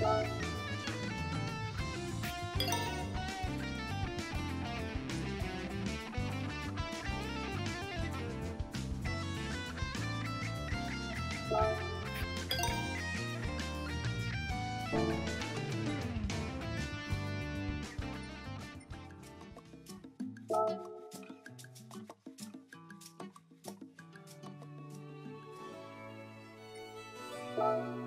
Bye. Bye.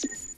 just